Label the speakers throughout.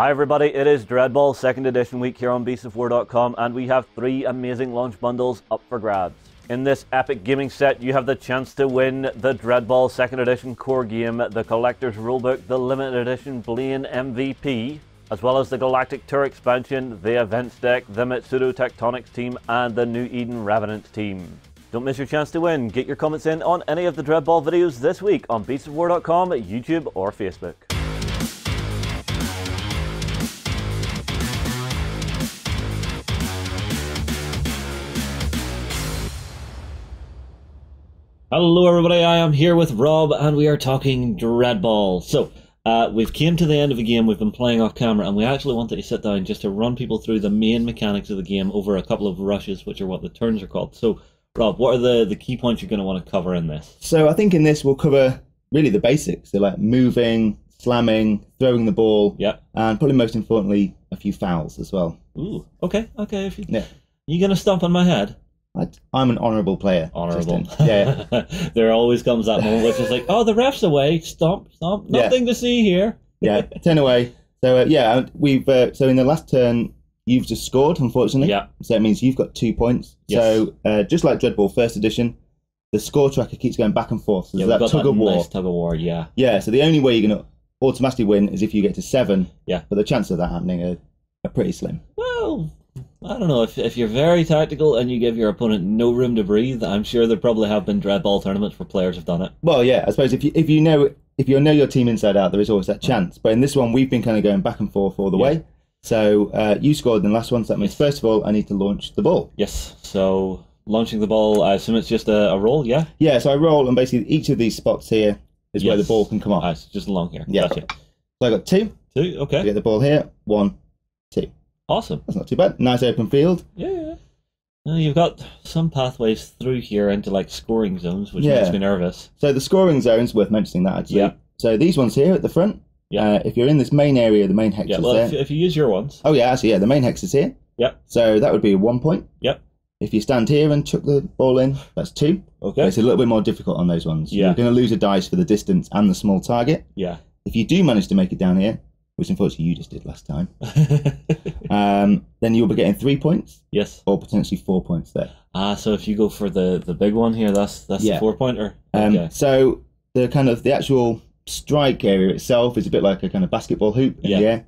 Speaker 1: Hi everybody, it is Dreadball 2nd edition week here on beastsofwar.com and we have three amazing launch bundles up for grabs. In this epic gaming set, you have the chance to win the Dreadball 2nd edition core game, the Collector's Rulebook, the limited edition Blaine MVP, as well as the Galactic Tour expansion, the Events deck, the Matsudo Tectonics team, and the New Eden Revenant team. Don't miss your chance to win. Get your comments in on any of the Dreadball videos this week on beastsofwar.com, YouTube, or Facebook. Hello everybody, I am here with Rob and we are talking Dreadball. So, uh, we've came to the end of a game, we've been playing off camera and we actually wanted to sit down just to run people through the main mechanics of the game over a couple of rushes, which are what the turns are called. So, Rob, what are the, the key points you're going to want to cover in this?
Speaker 2: So I think in this we'll cover really the basics. So like moving, slamming, throwing the ball,
Speaker 1: Yeah.
Speaker 2: and probably most importantly a few fouls as well.
Speaker 1: Ooh, okay, okay. If you,
Speaker 2: Yeah.
Speaker 1: You going to stomp on my head?
Speaker 2: I, I'm an honourable player.
Speaker 1: Honourable.
Speaker 2: Yeah.
Speaker 1: there always comes that moment which is like, oh, the ref's away. Stomp, stomp.
Speaker 2: Yeah.
Speaker 1: Nothing to see here.
Speaker 2: yeah. Turn away. So uh, yeah, uh, we've uh, so in the last turn you've just scored, unfortunately.
Speaker 1: Yeah.
Speaker 2: So it means you've got two points.
Speaker 1: Yes.
Speaker 2: So uh, just like Dreadball First Edition, the score tracker keeps going back and forth. So
Speaker 1: Yeah,
Speaker 2: that tug
Speaker 1: that
Speaker 2: of war.
Speaker 1: nice tug of war, yeah.
Speaker 2: Yeah. So the only way you're going to automatically win is if you get to seven.
Speaker 1: Yeah.
Speaker 2: But the chances of that happening are, are pretty slim.
Speaker 1: Well, I don't know. If, if you're very tactical and you give your opponent no room to breathe, I'm sure there probably have been dread ball tournaments where players have done it.
Speaker 2: Well, yeah, I suppose if you if you know if you know your team inside out, there is always that chance. But in this one, we've been kind of going back and forth all the
Speaker 1: Yeah.
Speaker 2: way. So uh, you scored in the last one, so that means
Speaker 1: Yes.
Speaker 2: first of all, I need to launch the ball.
Speaker 1: Yes. So launching the ball, I assume it's just a, a roll, yeah?
Speaker 2: Yeah, so I roll, and basically each of these spots here is where the ball can come off.
Speaker 1: Ah, it's just along here.
Speaker 2: Yeah.
Speaker 1: Gotcha.
Speaker 2: So I got two.
Speaker 1: Two.
Speaker 2: I
Speaker 1: Okay.
Speaker 2: get the ball here. One.
Speaker 1: Awesome.
Speaker 2: That's not too bad. Nice open field.
Speaker 1: Yeah. yeah. Well, you've got some pathways through here into like scoring zones, which
Speaker 2: Yeah.
Speaker 1: makes me nervous.
Speaker 2: So the scoring zone's worth mentioning that actually.
Speaker 1: Yeah.
Speaker 2: So these ones here at the front.
Speaker 1: Yeah.
Speaker 2: Uh, if you're in this main area, the main hex
Speaker 1: Yeah.
Speaker 2: is
Speaker 1: Well,
Speaker 2: there.
Speaker 1: if, if you use your ones.
Speaker 2: Oh yeah, actually, yeah, the main hex is here.
Speaker 1: Yep.
Speaker 2: So that would be one point.
Speaker 1: Yep.
Speaker 2: If you stand here and chuck the ball in, that's two.
Speaker 1: Okay.
Speaker 2: It's a little bit more difficult on those ones.
Speaker 1: Yeah.
Speaker 2: You're going to lose a dice for the distance and the small target.
Speaker 1: Yeah.
Speaker 2: If you do manage to make it down here, which unfortunately you just did last time, um, then you'll be getting three points
Speaker 1: yes.
Speaker 2: or potentially four points there.
Speaker 1: Ah, so if you go for the the big one here, that's that's
Speaker 2: Yeah.
Speaker 1: the four pointer.
Speaker 2: Um,
Speaker 1: okay.
Speaker 2: So the kind of the actual strike area itself is a bit like a kind of basketball hoop in
Speaker 1: Yeah.
Speaker 2: the air.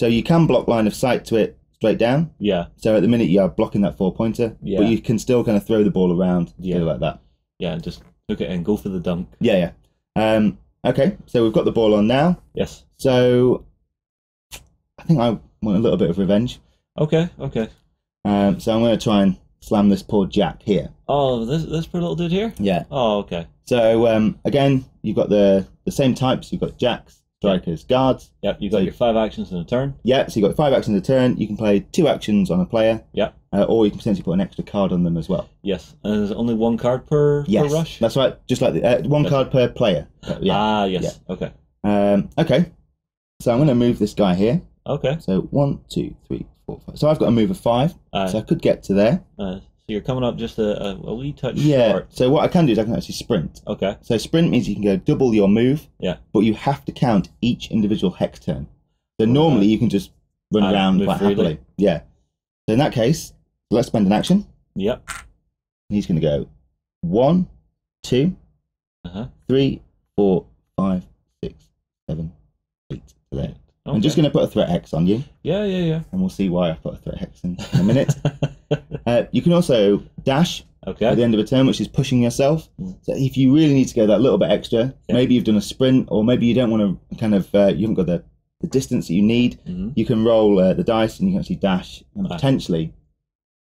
Speaker 2: So you can block line of sight to it straight down.
Speaker 1: Yeah.
Speaker 2: So at the minute you are blocking that four pointer,
Speaker 1: Yeah.
Speaker 2: but you can still kind of throw the ball around,
Speaker 1: Yeah.
Speaker 2: like that.
Speaker 1: Yeah. And just hook it and go for the dunk.
Speaker 2: Yeah, yeah. Um, okay, so we've got the ball on now.
Speaker 1: Yes.
Speaker 2: So I think I want a little bit of revenge.
Speaker 1: Okay. Okay.
Speaker 2: Um, so I'm going to try and slam this poor Jack here.
Speaker 1: Oh, this this poor little dude here.
Speaker 2: Yeah.
Speaker 1: Oh, okay.
Speaker 2: So um, again, you've got the the same types. You've got jacks, strikers, guards.
Speaker 1: Yep. You've got
Speaker 2: So-
Speaker 1: your five actions in a turn.
Speaker 2: Yeah. So you've got five actions in a turn. You can play two actions on a player.
Speaker 1: Yep.
Speaker 2: Uh, or you can potentially put an extra card on them as well.
Speaker 1: Yes. And there's only one card per,
Speaker 2: Yes,
Speaker 1: per rush.
Speaker 2: that's right. Just like the, uh, one card per player. Yeah.
Speaker 1: Ah, yes. Okay.
Speaker 2: Um, okay. So I'm going to move this guy here.
Speaker 1: Okay.
Speaker 2: So one, two, three, four, five. So I've got a move of five.
Speaker 1: Uh,
Speaker 2: so I could get to there.
Speaker 1: uh, so you're coming up just a, a, a wee touch
Speaker 2: Yeah.
Speaker 1: short.
Speaker 2: So what I can do is I can actually sprint.
Speaker 1: Okay.
Speaker 2: So sprint means you can go double your move.
Speaker 1: Yeah.
Speaker 2: But you have to count each individual hex turn. So normally you can just run around quite
Speaker 1: freely.
Speaker 2: happily. Yeah. So in that case, let's spend an action.
Speaker 1: Yep.
Speaker 2: He's going to go one, two,
Speaker 1: Uh huh.
Speaker 2: three, four, five, six, seven, eight. To there. I'm just going to put a threat hex on you,
Speaker 1: Yeah. Yeah. Yeah.
Speaker 2: and we'll see why I put a threat hex in, in a minute. uh, you can also dash at the end of a turn, which is pushing yourself. So if you really need to go that little bit extra,
Speaker 1: Yeah.
Speaker 2: maybe you've done a sprint, or maybe you don't want to kind of uh, you haven't got the, the distance that you need.
Speaker 1: hmm
Speaker 2: You can roll uh, the dice, and you can actually dash and
Speaker 1: Ah.
Speaker 2: potentially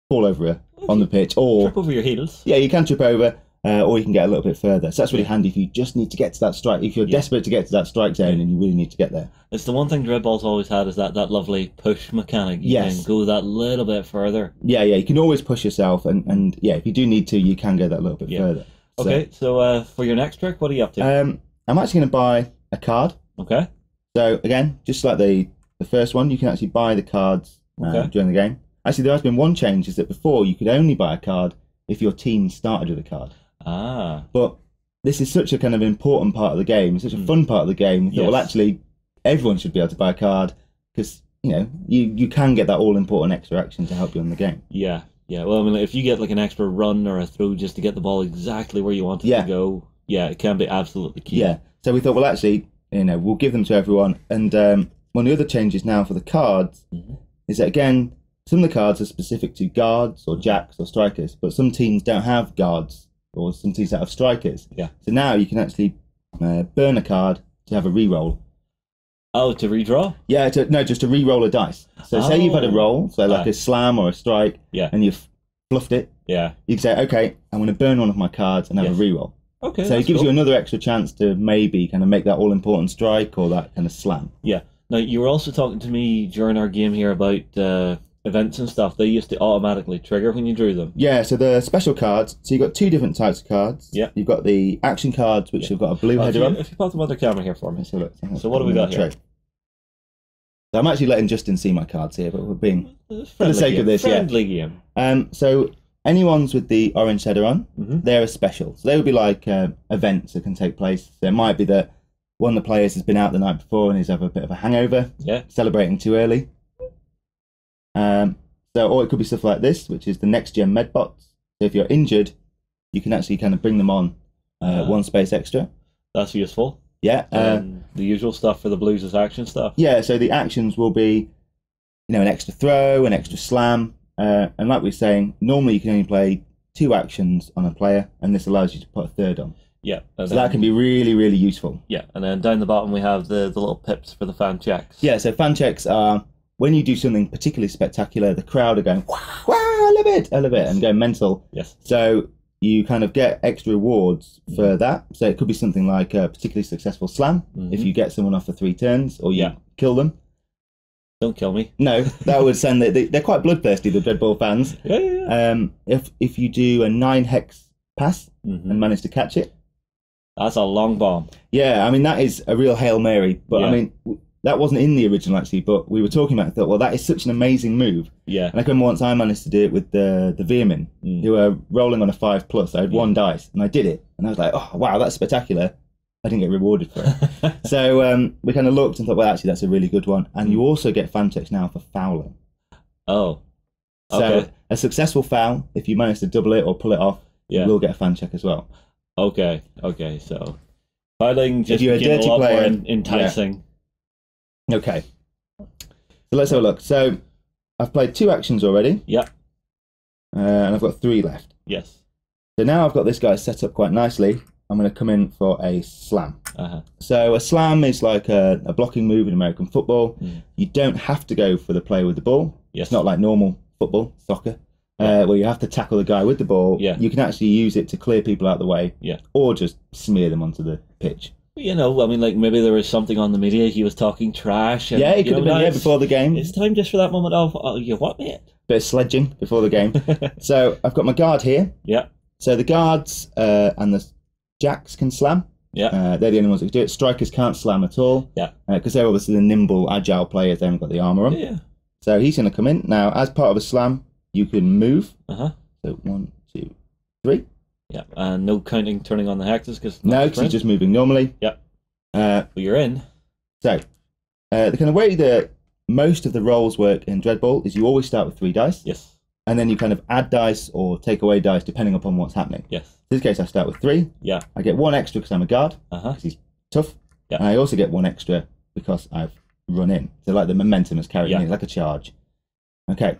Speaker 2: fall over on the pitch, or
Speaker 1: Trip over your heels.
Speaker 2: yeah, you can trip over. Uh, or you can get a little bit further. So that's really handy if you just need to get to that strike. If you're
Speaker 1: Yeah.
Speaker 2: desperate to get to that strike zone and you really need to get there.
Speaker 1: It's the one thing Red Dreadball's always had is that, that lovely push mechanic. You
Speaker 2: Yes.
Speaker 1: can go that little bit further.
Speaker 2: Yeah, yeah, you can always push yourself, and, and yeah, if you do need to, you can go that little bit
Speaker 1: Yeah.
Speaker 2: further. So,
Speaker 1: Okay, so uh, for your next trick, what are you up to?
Speaker 2: Um, I'm actually going to buy a card.
Speaker 1: okay.
Speaker 2: So again, just like the the first one, you can actually buy the cards uh,
Speaker 1: Okay.
Speaker 2: during the game. Actually, there has been one change: is that before you could only buy a card if your team started with a card.
Speaker 1: Ah,
Speaker 2: But this is such a kind of important part of the game, such a
Speaker 1: Mm.
Speaker 2: fun part of the game. That well,
Speaker 1: Yes.
Speaker 2: actually, everyone should be able to buy a card. because you know you you can get that all important extra action to help you in the game.
Speaker 1: Yeah, yeah. Well, I mean, if you get like an extra run or a throw just to get the ball exactly where you want it
Speaker 2: Yeah.
Speaker 1: to go, yeah, it can be absolutely key.
Speaker 2: Yeah. So we thought, well, actually, you know, we'll give them to everyone. And um, one of the other changes now for the cards
Speaker 1: Mhm.
Speaker 2: is that again, some of the cards are specific to guards or jacks or strikers, but some teams don't have guards or some teams don't have strikers.
Speaker 1: Yeah.
Speaker 2: So now you can actually uh, burn a card to have a re-roll.
Speaker 1: Oh, to redraw?
Speaker 2: Yeah, to, no, just to re-roll a dice. So say you've had a
Speaker 1: Oh.
Speaker 2: roll, so like
Speaker 1: Ah.
Speaker 2: a slam or a strike,
Speaker 1: Yeah.
Speaker 2: and you've fluffed it.
Speaker 1: Yeah.
Speaker 2: You can say, okay, I'm going to burn one of my cards and have
Speaker 1: Yes.
Speaker 2: a re-roll.
Speaker 1: Okay.
Speaker 2: So it gives
Speaker 1: cool.
Speaker 2: you another extra chance to maybe kind of make that all important strike or that kind of slam.
Speaker 1: Yeah. Now you were also talking to me during our game here about uh, events and stuff. They used to automatically trigger when you drew them.
Speaker 2: Yeah, so the special cards. So you've got two different types of cards.
Speaker 1: Yeah.
Speaker 2: You've got the action cards, which
Speaker 1: Yeah.
Speaker 2: have got a blue
Speaker 1: Oh, if,
Speaker 2: header
Speaker 1: you,
Speaker 2: on.
Speaker 1: if you pop them on the camera here for me.
Speaker 2: Let's have a look.
Speaker 1: So what do we got here?
Speaker 2: Tray. So I'm actually letting Justin see my cards here, but we're being.
Speaker 1: For
Speaker 2: the sake of this, yeah.
Speaker 1: friendly game.
Speaker 2: Um, so anyone's with the orange header on,
Speaker 1: Mhm.
Speaker 2: they're a special. So they would be like uh, events that can take place. It might be that one of the players has been out the night before and he's have a bit of a hangover,
Speaker 1: Yeah.
Speaker 2: celebrating too early. Um, so, or it could be stuff like this, which is the next gen medbots. So if you're injured, you can actually kind of bring them on uh, one space extra.
Speaker 1: That's useful.
Speaker 2: Yeah. Uh,
Speaker 1: Um, the usual stuff for the Blues is action stuff.
Speaker 2: yeah. So the actions will be, you know, an extra throw, an extra slam, uh, and like we are saying, normally you can only play two actions on a player, and this allows you to put a third on.
Speaker 1: Yeah.
Speaker 2: So that can be really, really useful.
Speaker 1: Yeah, and then down the bottom we have the, the little pips for the fan checks.
Speaker 2: Yeah. So fan checks are when you do something particularly spectacular, the crowd are going, wow, wow I love it, I love it, and going mental.
Speaker 1: Yes.
Speaker 2: So you kind of get extra rewards for that. So it could be something like a particularly successful slam if
Speaker 1: Mhm.
Speaker 2: you get someone off for three turns or you
Speaker 1: Yeah.
Speaker 2: kill them.
Speaker 1: Don't kill me.
Speaker 2: No, that would send that they, they're quite bloodthirsty, the Dread Ball fans.
Speaker 1: Yeah, yeah, yeah.
Speaker 2: Um, if if you do a nine hex pass
Speaker 1: Mhm.
Speaker 2: and manage to catch it,
Speaker 1: That's a long bomb.
Speaker 2: yeah, I mean that is a real hail mary. But I mean that wasn't in the original actually. But we were talking about. it, thought, well, that is such an amazing move.
Speaker 1: Yeah.
Speaker 2: And I remember once I managed to do it with the the Veer-myn,
Speaker 1: Mm.
Speaker 2: who were rolling on a five plus. I had
Speaker 1: Yeah.
Speaker 2: one dice, and I did it, and I was like, oh wow, that's spectacular. I didn't get rewarded for it. so um, we kind of looked and thought, well, actually, that's a really good one. And you also get fan checks now for fouling.
Speaker 1: oh. Okay.
Speaker 2: So a successful foul, if you manage to double it or pull it off,
Speaker 1: Yeah.
Speaker 2: you will get a fan check as well.
Speaker 1: Okay. Okay. So fighting just
Speaker 2: you're a dirty
Speaker 1: lot
Speaker 2: player,
Speaker 1: more
Speaker 2: yeah. Okay. So let's have a look. So I've played two actions already,
Speaker 1: Yep.
Speaker 2: uh, and I've got three left.
Speaker 1: Yes.
Speaker 2: So now I've got this guy set up quite nicely. I'm going to come in for a slam.
Speaker 1: Uh-huh.
Speaker 2: So a slam is like a, a blocking move in American football.
Speaker 1: Mm.
Speaker 2: You don't have to go for the player with the ball.
Speaker 1: Yes.
Speaker 2: It's not like normal football, soccer, uh, where you have to tackle the guy with the ball.
Speaker 1: Yeah.
Speaker 2: You can actually use it to clear people out of the way.
Speaker 1: Yeah.
Speaker 2: Or just smear them onto the pitch.
Speaker 1: You know, I mean, like maybe there was something on the media. He was talking trash. And,
Speaker 2: yeah,
Speaker 1: you
Speaker 2: could have been here before the game.
Speaker 1: It's time just for that moment of, oh, you what, mate?
Speaker 2: Bit of sledging before the game. so I've got my guard here.
Speaker 1: yeah.
Speaker 2: So the guards uh, and the jacks can slam.
Speaker 1: Yeah.
Speaker 2: Uh, they're the only ones that can do it. Strikers can't slam at all.
Speaker 1: Yeah.
Speaker 2: Because they're obviously the nimble, agile players. They haven't got the armor on.
Speaker 1: Yeah.
Speaker 2: So he's going to come in. Now, as part of a slam, you can move.
Speaker 1: Uh huh.
Speaker 2: So one, two, three.
Speaker 1: Yeah. And no counting turning on the hexes because
Speaker 2: No, because he's just moving normally.
Speaker 1: Yeah.
Speaker 2: Uh,
Speaker 1: Well, you're in.
Speaker 2: so, uh, the kind of way that most of the rolls work in Dreadball is you always start with three dice,
Speaker 1: Yes.
Speaker 2: and then you kind of add dice or take away dice depending upon what's happening.
Speaker 1: Yes.
Speaker 2: In this case, I start with three.
Speaker 1: Yeah.
Speaker 2: I get one extra because I'm a guard,
Speaker 1: Uh huh.
Speaker 2: because he's tough.
Speaker 1: Yeah.
Speaker 2: And I also get one extra because I've run in. So, like the momentum is carried
Speaker 1: Yeah.
Speaker 2: me, it's like a charge. Okay.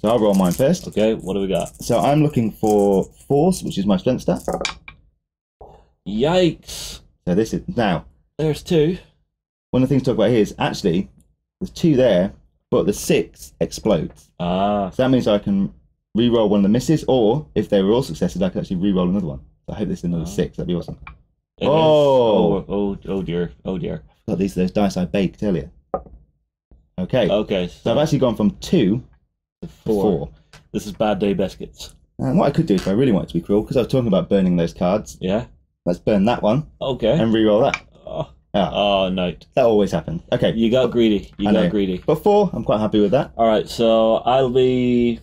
Speaker 2: So, I'll roll mine first.
Speaker 1: Okay. What do we got?
Speaker 2: So, I'm looking for force, which is my strength stat.
Speaker 1: Yikes!
Speaker 2: So, this is now.
Speaker 1: There's two.
Speaker 2: one of the things to talk about here is actually there's two there, but the six explodes.
Speaker 1: Ah.
Speaker 2: So that means I can re-roll one of the misses, or if they were all successes, I could actually re-roll another one. So I hope this is another
Speaker 1: Ah.
Speaker 2: six. That'd be awesome.
Speaker 1: it
Speaker 2: Oh.
Speaker 1: oh! Oh! Oh dear! Oh dear!
Speaker 2: Got these those dice I baked earlier. Okay,
Speaker 1: Okay.
Speaker 2: so I've actually gone from two
Speaker 1: four.
Speaker 2: four.
Speaker 1: This is bad day biscuits.
Speaker 2: And what I could do if I really wanted to be cruel, because I was talking about burning those cards,
Speaker 1: Yeah.
Speaker 2: let's burn that one
Speaker 1: Okay.
Speaker 2: and re-roll that.
Speaker 1: Oh,
Speaker 2: Ah,
Speaker 1: oh no!
Speaker 2: that always happens. Okay,
Speaker 1: You got greedy. You
Speaker 2: I
Speaker 1: got
Speaker 2: know.
Speaker 1: greedy.
Speaker 2: but four, I'm quite happy with that.
Speaker 1: All right. So I'll be.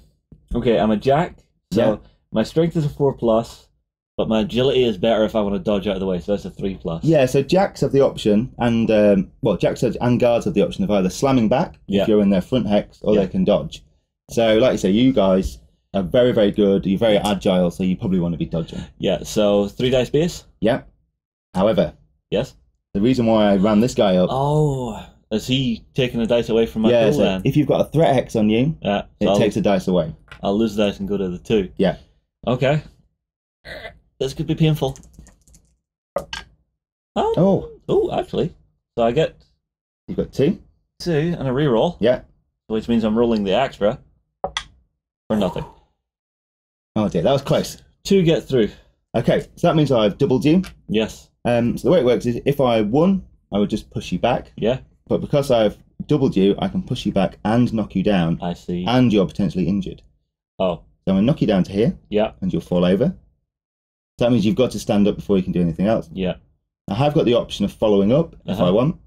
Speaker 1: Okay. I'm a jack. So
Speaker 2: Yeah.
Speaker 1: my strength is a four plus. But my agility is better if I want to dodge out of the way, so that's a three plus.
Speaker 2: Yeah, so jacks have the option, and um, well, jacks and guards have the option of either slamming back
Speaker 1: Yeah.
Speaker 2: if you're in their front hex, or
Speaker 1: Yeah.
Speaker 2: they can dodge. So, like you say, you guys are very, very good. You're very agile, so you probably want to be dodging.
Speaker 1: Yeah, so three dice base?
Speaker 2: Yeah. However,
Speaker 1: Yes.
Speaker 2: the reason why I ran this guy up,
Speaker 1: Oh, is he taking a dice away from my
Speaker 2: yeah, so
Speaker 1: then?
Speaker 2: if you've got a threat hex on you,
Speaker 1: yeah,
Speaker 2: it
Speaker 1: I'll,
Speaker 2: takes a dice away.
Speaker 1: I'll lose the dice and go to the two.
Speaker 2: Yeah.
Speaker 1: Okay. This could be painful. Oh,
Speaker 2: Oh,
Speaker 1: oh, actually. So I get
Speaker 2: you've got two.
Speaker 1: two and a reroll,
Speaker 2: Yeah.
Speaker 1: which means I'm rolling the extra for nothing.
Speaker 2: Oh dear, that was close.
Speaker 1: Two get through.
Speaker 2: Okay, so that means I've doubled you.
Speaker 1: Yes.
Speaker 2: Um, so the way it works is if I won, I would just push you back.
Speaker 1: Yeah,
Speaker 2: But because I've doubled you, I can push you back and knock you down,
Speaker 1: I see.
Speaker 2: and you're potentially injured.
Speaker 1: oh,
Speaker 2: So I'm going to knock you down to here,
Speaker 1: yeah,
Speaker 2: and you'll fall over. So that means you've got to stand up before you can do anything else.
Speaker 1: yeah.
Speaker 2: I have got the option of following up if
Speaker 1: Uh-huh.
Speaker 2: I want.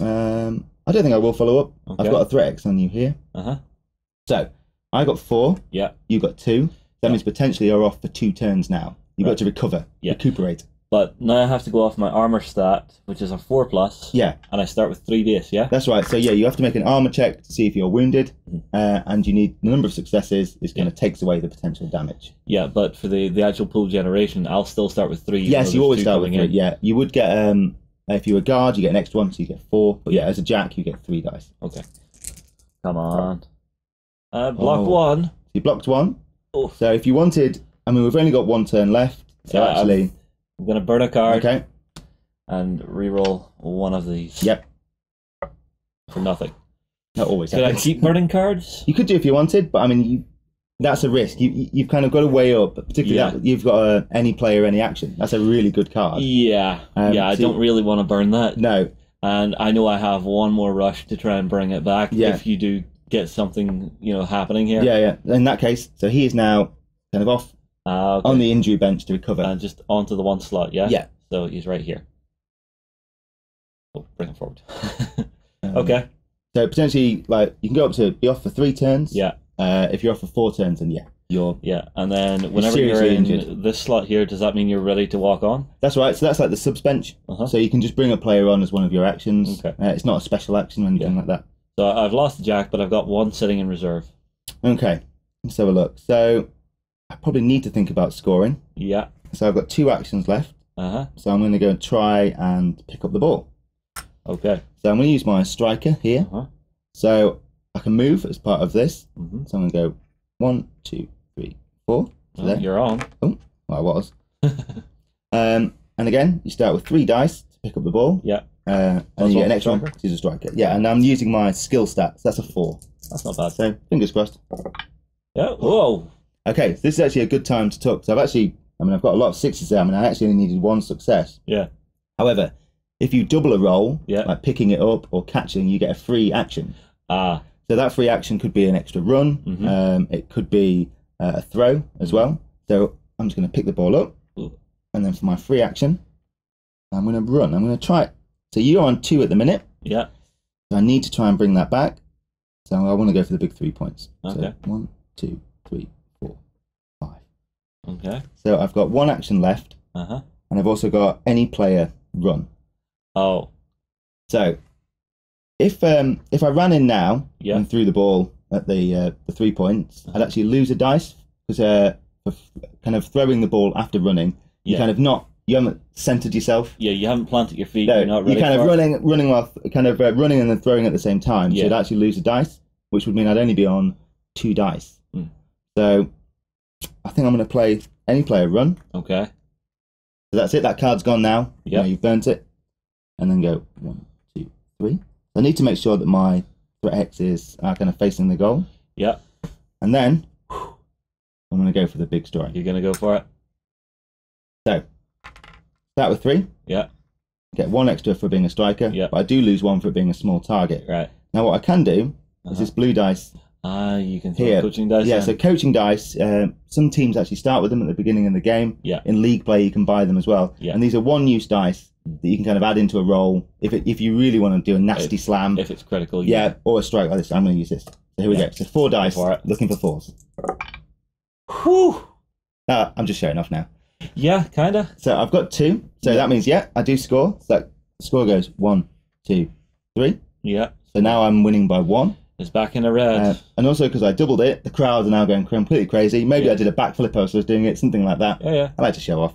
Speaker 2: Um, I don't think I will follow up.
Speaker 1: Okay.
Speaker 2: I've got a threat hex on you here.
Speaker 1: Uh huh.
Speaker 2: So I got four,
Speaker 1: Yeah.
Speaker 2: you got two. That
Speaker 1: Yeah.
Speaker 2: means potentially you're off for two turns now. You've
Speaker 1: Right.
Speaker 2: got to recover,
Speaker 1: Yeah.
Speaker 2: recuperate.
Speaker 1: But now I have to go off my armor stat, which is a four plus,
Speaker 2: Yeah,
Speaker 1: and I start with three base. Yeah.
Speaker 2: that's right. So yeah, you have to make an armor check to see if you're wounded,
Speaker 1: Mhm.
Speaker 2: uh, and you need the number of successes is kind
Speaker 1: Yeah.
Speaker 2: of takes away the potential damage.
Speaker 1: Yeah, but for the the actual pool generation, I'll still start with three.
Speaker 2: yes, you always start with three.
Speaker 1: in.
Speaker 2: Yeah, you would get um, if you're a guard, you get an extra one, so you get four. But yeah, as a jack, you get three dice.
Speaker 1: Okay. Come on. Uh, block
Speaker 2: Oh.
Speaker 1: one.
Speaker 2: You blocked one.
Speaker 1: Oh,
Speaker 2: So if you wanted, I mean, we've only got one turn left. So
Speaker 1: Yeah,
Speaker 2: actually,
Speaker 1: I'm gonna burn a card
Speaker 2: okay,
Speaker 1: and re-roll one of these.
Speaker 2: yep,
Speaker 1: For nothing.
Speaker 2: that always
Speaker 1: Could I
Speaker 2: happens.
Speaker 1: keep burning cards?
Speaker 2: You could do if you wanted, but I mean, you, that's a risk. You, you- you've kind of got to weigh up, particularly
Speaker 1: Yeah.
Speaker 2: that you've got a, any player, any action. That's a really good card.
Speaker 1: Yeah.
Speaker 2: Um,
Speaker 1: yeah, I don't really want to burn that.
Speaker 2: No,
Speaker 1: And I know I have one more rush to try and bring it back
Speaker 2: Yeah.
Speaker 1: if you do get something, you know, happening here.
Speaker 2: yeah, yeah. In that case, so he is now kind of off
Speaker 1: Ah, okay.
Speaker 2: on the injury bench to recover.
Speaker 1: and just onto the one slot, yeah?
Speaker 2: Yeah.
Speaker 1: So he's right here. Oh, bring him forward.
Speaker 2: Um,
Speaker 1: okay.
Speaker 2: So potentially, like you can go up to be off for three turns.
Speaker 1: Yeah.
Speaker 2: Uh, if you're off for four turns, then yeah, you're.
Speaker 1: Yeah. And then whenever you're in
Speaker 2: injured.
Speaker 1: this slot here, does that mean you're ready to walk on?
Speaker 2: That's right. So that's like the subs bench.
Speaker 1: Uh-huh.
Speaker 2: So you can just bring a player on as one of your actions.
Speaker 1: Okay.
Speaker 2: Uh, it's not a special action or anything
Speaker 1: Yeah.
Speaker 2: like that.
Speaker 1: So I've lost the jack, but I've got one sitting in reserve.
Speaker 2: Okay. Let's have a look. So I probably need to think about scoring.
Speaker 1: Yeah.
Speaker 2: So I've got two actions left.
Speaker 1: Uh huh.
Speaker 2: So I'm going to go and try and pick up the ball.
Speaker 1: Okay.
Speaker 2: So I'm going to use my striker here.
Speaker 1: Uh huh.
Speaker 2: So I can move as part of this.
Speaker 1: Mm-hmm.
Speaker 2: So I'm going to go one, two, three, four. So there.
Speaker 1: you're on.
Speaker 2: Well, I was. Um, and again, you start with three dice to pick up the ball.
Speaker 1: Yeah.
Speaker 2: Uh, and you get an extra one he's a striker. Yeah, and I'm using my skill stats. That's a four.
Speaker 1: That's not bad.
Speaker 2: So fingers crossed.
Speaker 1: Yeah. Whoa.
Speaker 2: Okay, so this is actually a good time to talk. So I've actually, I mean, I've got a lot of sixes there. I mean, I actually only needed one success.
Speaker 1: Yeah.
Speaker 2: However, if you double a roll,
Speaker 1: Yeah.
Speaker 2: like picking it up or catching, you get a free action.
Speaker 1: Ah.
Speaker 2: So that free action could be an extra run.
Speaker 1: Mhm.
Speaker 2: Um, it could be uh, a throw as well. So I'm just going to pick the ball up,
Speaker 1: Ooh.
Speaker 2: and then for my free action, I'm going to run. I'm going to try it. So you're on two at the minute.
Speaker 1: Yeah.
Speaker 2: So I need to try and bring that back. So I want to go for the big three points.
Speaker 1: Okay.
Speaker 2: So one, two, three, four, five.
Speaker 1: Okay.
Speaker 2: So I've got one action left,
Speaker 1: Uh huh.
Speaker 2: and I've also got any player run.
Speaker 1: Oh.
Speaker 2: So if um if I ran in now
Speaker 1: Yeah.
Speaker 2: and threw the ball at the uh, the three points, I'd actually lose a dice because uh, for kind of throwing the ball after running, you
Speaker 1: Yeah.
Speaker 2: kind of not you haven't centered yourself.
Speaker 1: Yeah. You haven't planted your feet.
Speaker 2: No,
Speaker 1: you're not
Speaker 2: you're kind of
Speaker 1: it.
Speaker 2: running running while kind of uh, running and then throwing at the same time.
Speaker 1: Yeah.
Speaker 2: So you'd actually lose a dice, which would mean I'd only be on two dice.
Speaker 1: Hmm.
Speaker 2: So I think I'm going to play any player run.
Speaker 1: Okay.
Speaker 2: So that's it. That card's gone now. Now you've burnt it. And then go one, two, three. I need to make sure that my threat hexes are kind of facing the goal.
Speaker 1: Yeah.
Speaker 2: And then whew, I'm going to go for the big strike.
Speaker 1: You're gonna go for it.
Speaker 2: So start with three.
Speaker 1: Yeah.
Speaker 2: Get one extra for being a striker.
Speaker 1: Yeah.
Speaker 2: But I do lose one for being a small target.
Speaker 1: Right.
Speaker 2: Now what I can do is
Speaker 1: Uh-huh.
Speaker 2: this blue dice.
Speaker 1: Ah, you can throw
Speaker 2: Here.
Speaker 1: coaching dice.
Speaker 2: yeah,
Speaker 1: in.
Speaker 2: so coaching dice. Uh, some teams actually start with them at the beginning of the game.
Speaker 1: Yeah.
Speaker 2: In league play, you can buy them as well.
Speaker 1: Yeah.
Speaker 2: And these are one-use dice that you can kind of add into a roll if it, if you really want to do a nasty slam.
Speaker 1: if it's critical.
Speaker 2: Yeah, or a strike like this. I'm going to use this. So here we
Speaker 1: Yeah.
Speaker 2: go. So four dice,
Speaker 1: for
Speaker 2: looking for fours.
Speaker 1: Whew.
Speaker 2: Ah, I'm just showing off now.
Speaker 1: Yeah, kinda.
Speaker 2: So I've got two. So that means yeah, I do score. So that score goes one, two, three.
Speaker 1: Yeah,
Speaker 2: So now I'm winning by one.
Speaker 1: it's back in the red.
Speaker 2: Uh, and also because I doubled it, the crowd are now going completely crazy. Maybe
Speaker 1: Yeah.
Speaker 2: I did a backflip as I was doing it, something like that.
Speaker 1: yeah, yeah.
Speaker 2: I like to show off.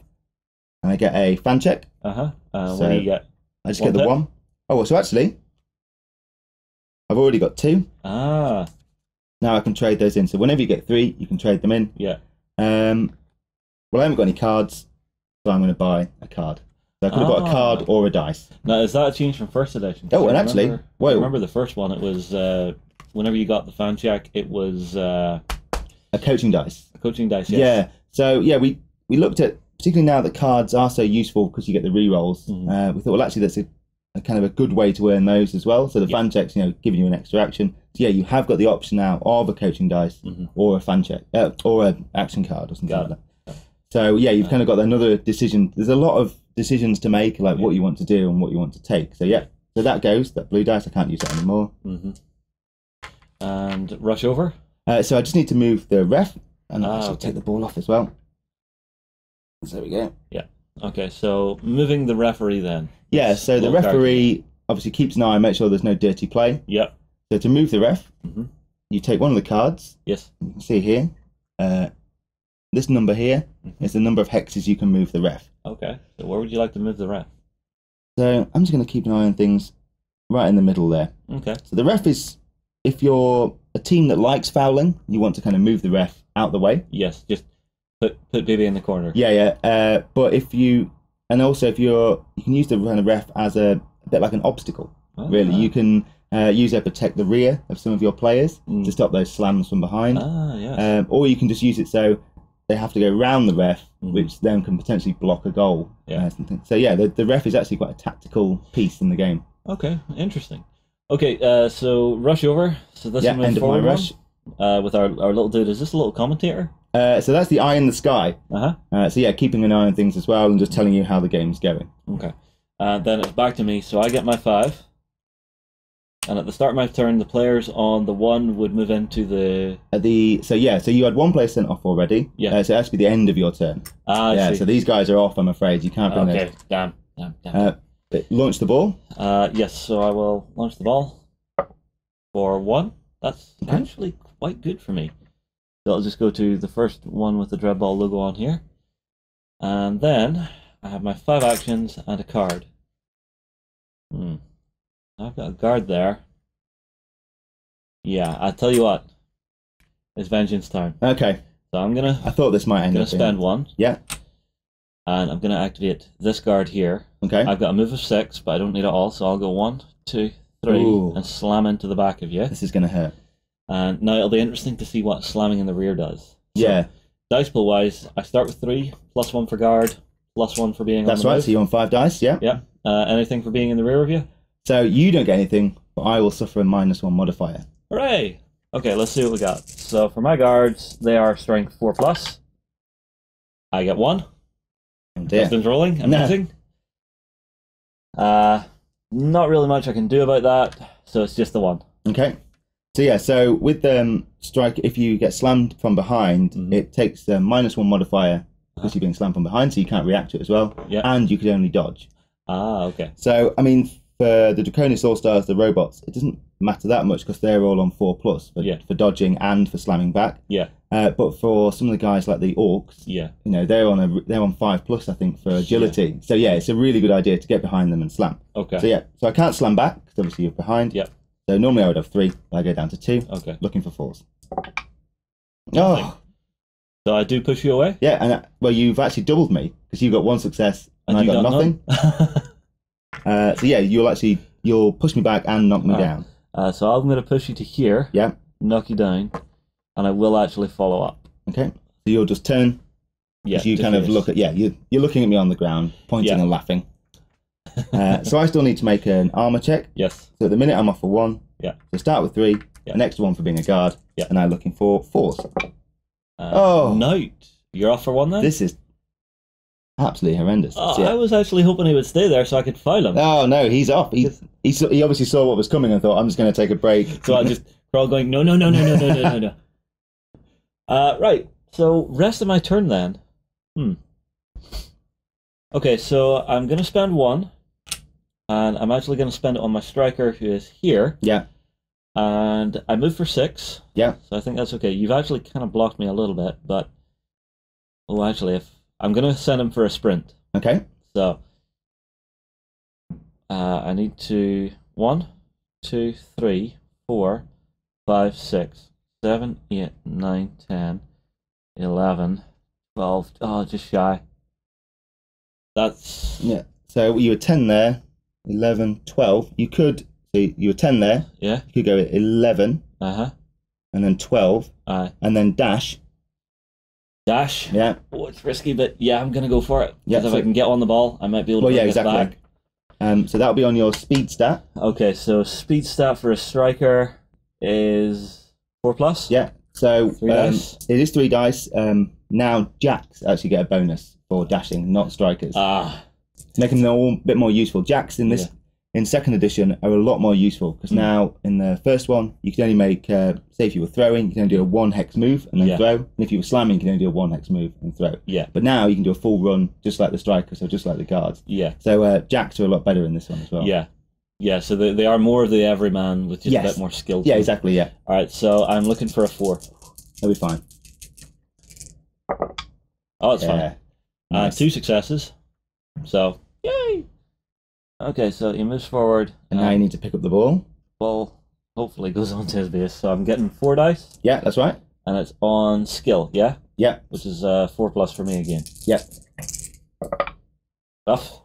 Speaker 2: And I get a fan check.
Speaker 1: Uh huh. Uh,
Speaker 2: So-
Speaker 1: what do you get?
Speaker 2: I just
Speaker 1: One
Speaker 2: get the one. Oh, so actually, I've already got two.
Speaker 1: Ah,
Speaker 2: Now I can trade those in. So whenever you get three, you can trade them in.
Speaker 1: yeah.
Speaker 2: Um, well, I haven't got any cards, so I'm going to buy a card. So I could have got a
Speaker 1: Ah.
Speaker 2: card or a dice.
Speaker 1: Now is that a change from first edition?
Speaker 2: Oh,
Speaker 1: I
Speaker 2: and actually,
Speaker 1: remember,
Speaker 2: whoa.
Speaker 1: I remember the first one. It was uh, whenever you got the fan check, it was uh,
Speaker 2: A coaching dice.
Speaker 1: a coaching dice. Yes.
Speaker 2: Yeah. So yeah, we we looked at particularly now that cards are so useful because you get the re-rolls.
Speaker 1: Mhm.
Speaker 2: Uh, we thought, well, actually, that's a, a kind of a good way to earn those as well. So the
Speaker 1: Yeah.
Speaker 2: fan checks, you know, giving you an extra action. So yeah, you have got the option now of a coaching dice
Speaker 1: Mhm.
Speaker 2: or a fan check uh, or an action card or something
Speaker 1: Got
Speaker 2: like that. So yeah, you've kind of got another decision. There's a lot of decisions to make, like
Speaker 1: Yeah.
Speaker 2: what you want to do and what you want to take. So yeah, so that goes. That blue dice, I can't use that anymore.
Speaker 1: hmm And rush over.
Speaker 2: Uh, so I just need to move the ref, and I'll
Speaker 1: Ah, okay.
Speaker 2: take the ball off as well. So there we go. Yeah.
Speaker 1: Okay, so moving the referee then.
Speaker 2: Yeah, so the
Speaker 1: Little card.
Speaker 2: referee obviously keeps an eye and makes sure there's no dirty play.
Speaker 1: Yep.
Speaker 2: So to move the ref,
Speaker 1: Mhm.
Speaker 2: you take one of the cards.
Speaker 1: Yes.
Speaker 2: You can see here. Uh, this number here
Speaker 1: Mhm.
Speaker 2: is the number of hexes you can move the ref.
Speaker 1: Okay. So where would you like to move the ref?
Speaker 2: So I'm just going to keep an eye on things right in the middle there.
Speaker 1: Okay.
Speaker 2: So the ref is, if you're a team that likes fouling, you want to kind of move the ref out the way.
Speaker 1: Yes. Just put put baby in the corner.
Speaker 2: Yeah, yeah. Uh, but if you, and also if you're, you can use the kind of ref as a, a bit like an obstacle. Really,
Speaker 1: Ah.
Speaker 2: you can uh, use it to protect the rear of some of your players
Speaker 1: Mm.
Speaker 2: to stop those slams from behind.
Speaker 1: Ah, yes.
Speaker 2: Um, or you can just use it so they have to go round the ref,
Speaker 1: Mhm.
Speaker 2: which then can potentially block a goal.
Speaker 1: Yeah.
Speaker 2: uh. So yeah, the, the ref is actually quite a tactical piece in the game.
Speaker 1: Okay, interesting. Okay, uh, so rush over. So this
Speaker 2: yeah, end of my rush.
Speaker 1: uh, with our, our little dude. Is this a little commentator?
Speaker 2: Uh, so that's the eye in the sky.
Speaker 1: Uh huh.
Speaker 2: Uh, so yeah, keeping an eye on things as well and just telling you how the game's going.
Speaker 1: Okay. And then it's back to me. So I get my five. And at the start of my turn, the players on the one would move into the.
Speaker 2: At the so yeah, so you had one player sent off already.
Speaker 1: Yeah.
Speaker 2: Uh, so it has to be the end of your turn.
Speaker 1: Ah, I
Speaker 2: yeah.
Speaker 1: see.
Speaker 2: So these guys are off. I'm afraid you can't bring
Speaker 1: okay, damn, damn, damn.
Speaker 2: Uh, launch the ball.
Speaker 1: Uh, yes, so I will launch the ball for one. That's
Speaker 2: Okay.
Speaker 1: actually quite good for me. So I'll just go to the first one with the dread ball logo on here. And then I have my five actions and a card. Hmm. I've got a guard there. Yeah, I tell you what. It's vengeance time.
Speaker 2: Okay.
Speaker 1: So I'm gonna
Speaker 2: I thought this might end
Speaker 1: gonna
Speaker 2: up. being-
Speaker 1: spend one.
Speaker 2: Yeah.
Speaker 1: And I'm gonna activate this guard here.
Speaker 2: Okay.
Speaker 1: I've got a move of six, but I don't need it all, so I'll go one, two, three,
Speaker 2: Ooh.
Speaker 1: and slam into the back of you.
Speaker 2: This is going to hurt.
Speaker 1: And now it'll be interesting to see what slamming in the rear does. So,
Speaker 2: Yeah.
Speaker 1: Dice pool wise, I start with three, plus one for guard, plus one for being
Speaker 2: That's
Speaker 1: on the
Speaker 2: right.
Speaker 1: move.
Speaker 2: So you're on five dice. Yeah.
Speaker 1: Yeah. Uh, anything for being in the rear of you?
Speaker 2: So you don't get anything, but I will suffer a minus one modifier.
Speaker 1: Hooray! Okay, let's see what we got. So for my guards, they are strength four plus. I get one.
Speaker 2: Oh dear.
Speaker 1: Dustin's rolling.
Speaker 2: No.
Speaker 1: Amazing. Uh, not really much I can do about that, so it's just the one.
Speaker 2: Okay. So yeah, so with um, strike, if you get slammed from behind,
Speaker 1: Mhm.
Speaker 2: it takes the minus one modifier because you're being slammed from behind, so you can't react to it as well,
Speaker 1: Yeah.
Speaker 2: and you could only dodge.
Speaker 1: Ah, okay.
Speaker 2: So I mean, for the Draconis All Stars, the robots, it doesn't matter that much because they're all on four plus for,
Speaker 1: Yeah.
Speaker 2: for dodging and for slamming back.
Speaker 1: Yeah.
Speaker 2: Uh, but for some of the guys like the Orcs,
Speaker 1: Yeah.
Speaker 2: you know, they're on a they're on five plus, I think, for agility. So yeah, it's a really good idea to get behind them and slam.
Speaker 1: Okay.
Speaker 2: So yeah, so I can't slam back because obviously you're behind.
Speaker 1: Yep.
Speaker 2: So normally I would have three, but I go down to two,
Speaker 1: Okay.
Speaker 2: looking for fours. Oh,
Speaker 1: So I do push you away.
Speaker 2: yeah, and uh, well, you've actually doubled me because you got one success and, I
Speaker 1: you
Speaker 2: got, nothing. Uh, so yeah, you'll actually you'll push me back and knock me down.
Speaker 1: uh, so I'm going to push you to here,
Speaker 2: Yeah.
Speaker 1: knock you down, and I will actually follow up.
Speaker 2: Okay. So you'll just turn.
Speaker 1: Yeah.
Speaker 2: you kind of look at yeah, you you're looking at me on the ground, pointing
Speaker 1: Yeah.
Speaker 2: and laughing. Uh, so I still need to make an armor check.
Speaker 1: Yes.
Speaker 2: So at the minute I'm off for one.
Speaker 1: Yeah.
Speaker 2: So start with three.
Speaker 1: Yeah.
Speaker 2: An extra one for being a guard.
Speaker 1: Yeah.
Speaker 2: And I'm looking for fours.
Speaker 1: Uh,
Speaker 2: Oh.
Speaker 1: Note. You're off for one then?
Speaker 2: This is absolutely horrendous.
Speaker 1: oh,
Speaker 2: Yeah.
Speaker 1: I was actually hoping he would stay there so I could foul him.
Speaker 2: Oh no, he's off. He, he he obviously saw what was coming and thought I'm just going to take a break.
Speaker 1: So I just crawl going, no, no, no, no, no, no, no, no, no. Uh, right. So rest of my turn then. Hmm. Okay, so I'm going to spend one, and I'm actually going to spend it on my striker who is here,
Speaker 2: Yeah.
Speaker 1: and I move for six.
Speaker 2: Yeah.
Speaker 1: So I think that's okay. You've actually kind of blocked me a little bit, but oh, actually, if I'm going to send him for a sprint,
Speaker 2: Okay.
Speaker 1: so uh, I need to one, two, three, four, five, six, seven, eight, nine, ten, eleven, twelve. Oh, just shy. That's
Speaker 2: Yeah. So you were 10 there, 11, 12. You could, so you were 10 there,
Speaker 1: yeah.
Speaker 2: you could go 11,
Speaker 1: Uh huh.
Speaker 2: and then 12,
Speaker 1: Aye.
Speaker 2: and then dash.
Speaker 1: Dash.
Speaker 2: Yeah.
Speaker 1: Oh, it's risky, but yeah, I'm gonna go for it.
Speaker 2: Yeah,
Speaker 1: Because if
Speaker 2: so-
Speaker 1: I can get on the ball, I might be able to
Speaker 2: Well, yeah, exactly.
Speaker 1: back.
Speaker 2: Um, so that'll be on your speed stat.
Speaker 1: Okay, so speed stat for a striker is four plus.
Speaker 2: Yeah. So
Speaker 1: Three
Speaker 2: um,
Speaker 1: dice.
Speaker 2: it is three dice. Um, now jacks actually get a bonus for dashing, not strikers.
Speaker 1: Ah,
Speaker 2: to make them all a bit more useful. Jacks in this in second edition are a lot more useful because
Speaker 1: Mm.
Speaker 2: now in the first one you can only make uh, say if you were throwing you can only do a one hex move and then
Speaker 1: Yeah.
Speaker 2: throw, and if you were slamming you can only do a one hex move and throw.
Speaker 1: yeah,
Speaker 2: But now you can do a full run just like the striker, so just like the guards.
Speaker 1: yeah,
Speaker 2: So uh, jacks are a lot better in this one as well.
Speaker 1: yeah, yeah. So they, they are more of the everyman with just a bit more skill.
Speaker 2: Yeah, exactly. Yeah,
Speaker 1: All right, so I'm looking for a four.
Speaker 2: that'll be fine.
Speaker 1: Oh, it's fine.
Speaker 2: Yeah.
Speaker 1: Uh, two successes. So yay. Okay, so he moves forward,
Speaker 2: And now you need to pick up the ball.
Speaker 1: ball hopefully goes onto his base. So I'm getting four dice,
Speaker 2: Yeah, that's right.
Speaker 1: and it's on skill. Yeah,
Speaker 2: Yeah,
Speaker 1: which is uh, four plus for me again.
Speaker 2: yeah.
Speaker 1: Stuff.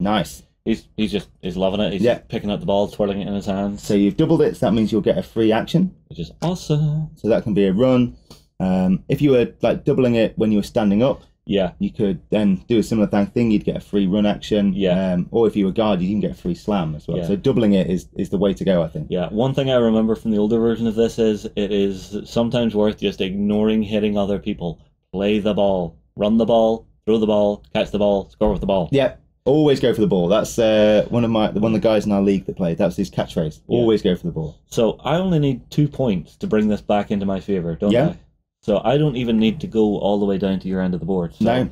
Speaker 2: Nice.
Speaker 1: He's he's just he's loving it. He's
Speaker 2: Yeah.
Speaker 1: picking up the ball, twirling it in his hands,
Speaker 2: So you've doubled it, so that means you'll get a free action.
Speaker 1: which is awesome.
Speaker 2: So that can be a run. Um, if you were like doubling it when you were standing up,
Speaker 1: Yeah,
Speaker 2: you could then do a similar thing. thing. You'd get a free run action.
Speaker 1: Yeah.
Speaker 2: Um, or if you were guard, you can get a free slam as well.
Speaker 1: Yeah.
Speaker 2: So doubling it is, is the way to go, I think.
Speaker 1: yeah. One thing I remember from the older version of this is it is sometimes worth just ignoring hitting other people. Play the ball, run the ball, throw the ball, catch the ball, score with the ball.
Speaker 2: Yeah. Always go for the ball. That's uh, one of my one of the guys in our league that played. That's his catchphrase.
Speaker 1: Yeah.
Speaker 2: Always go for the ball.
Speaker 1: So I only need two points to bring this back into my favor, don't
Speaker 2: Yeah.
Speaker 1: I? So I don't even need to go all the way down to your end of the board. So
Speaker 2: No.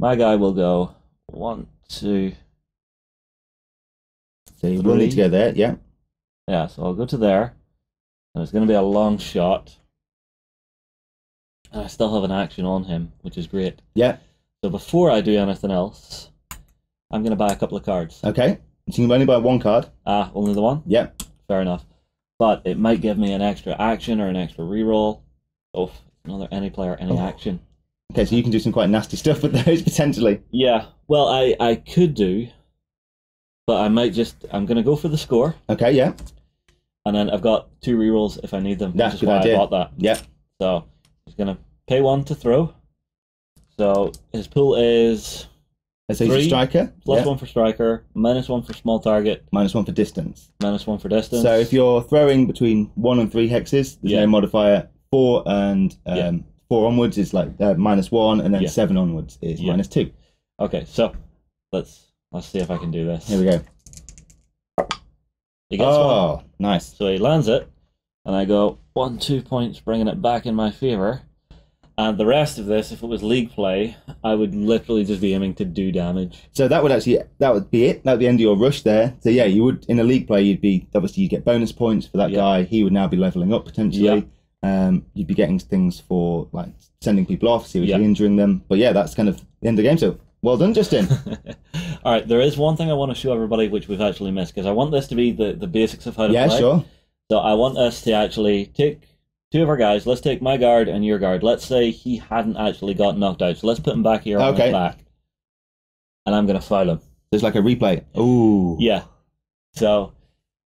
Speaker 1: my guy will go one, two,
Speaker 2: So you will need to go there. Yeah.
Speaker 1: yeah. So I'll go to there, and it's going to be a long shot. And I still have an action on him, which is great.
Speaker 2: Yeah.
Speaker 1: So before I do anything else, I'm going to buy a couple of cards.
Speaker 2: Okay. So you can only buy one card.
Speaker 1: Ah, only the one.
Speaker 2: Yeah.
Speaker 1: Fair enough. But it might give me an extra action or an extra reroll. Oh, another any player, any
Speaker 2: Oh.
Speaker 1: action.
Speaker 2: Okay. So you can do some quite nasty stuff with those potentially.
Speaker 1: Yeah, well, I, I could do, but I might just. I'm going to go for the score,
Speaker 2: Okay. Yeah.
Speaker 1: and then I've got two rerolls if I need them.
Speaker 2: That's
Speaker 1: which is
Speaker 2: good
Speaker 1: why
Speaker 2: idea.
Speaker 1: I bought that.
Speaker 2: Yeah.
Speaker 1: So he's going to pay one to throw. So his pool is
Speaker 2: So he's a
Speaker 1: Three.
Speaker 2: striker.
Speaker 1: plus
Speaker 2: yeah.
Speaker 1: one for striker, minus one for small target,
Speaker 2: Minus one for distance.
Speaker 1: minus one for distance.
Speaker 2: So if you're throwing between one and three hexes, there's
Speaker 1: Yeah.
Speaker 2: no modifier. Four and um,
Speaker 1: Yeah.
Speaker 2: four onwards is like uh, minus one, and then
Speaker 1: Yeah.
Speaker 2: seven onwards is
Speaker 1: Yeah.
Speaker 2: minus two.
Speaker 1: okay, so let's let's see if I can do this.
Speaker 2: Here we go.
Speaker 1: He gets one.
Speaker 2: Oh, nice.
Speaker 1: So he lands it, and I go one, two points, bringing it back in my favor. And the rest of this, if it was league play, I would literally just be aiming to do damage.
Speaker 2: So that would actually that would be it. That would be the end of your rush there. So yeah, you would in a league play, you'd be obviously you'd get bonus points for that
Speaker 1: Yeah.
Speaker 2: guy. He would now be leveling up potentially. Um, you'd be getting things for like sending people off, seriously
Speaker 1: Yeah.
Speaker 2: injuring them. But yeah, that's kind of the end of the game. So well done, Justin.
Speaker 1: All right, there is one thing I want to show everybody, which we've actually missed, because I want this to be the, the basics of how to
Speaker 2: yeah,
Speaker 1: play.
Speaker 2: sure.
Speaker 1: So I want us to actually take two of our guys. Let's take my guard and your guard. Let's say he hadn't actually got knocked out. So let's put him back here on
Speaker 2: Okay.
Speaker 1: his back. And I'm going to foul him.
Speaker 2: There's like a replay. Ooh.
Speaker 1: Yeah. So,